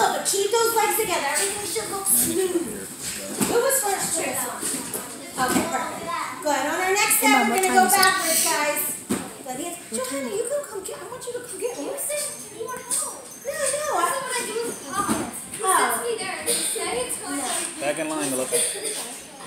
Look, but keep those legs together. Everything should look smooth. Who was first to this one? Okay, perfect. Good. On our next step, we're gonna go backwards, guys. Johanna, you can come get. I want you to come get me. You said you want help. No, no. I That's what I do with pause. He Oh. sits me there and he said it's going Back in line, Melissa.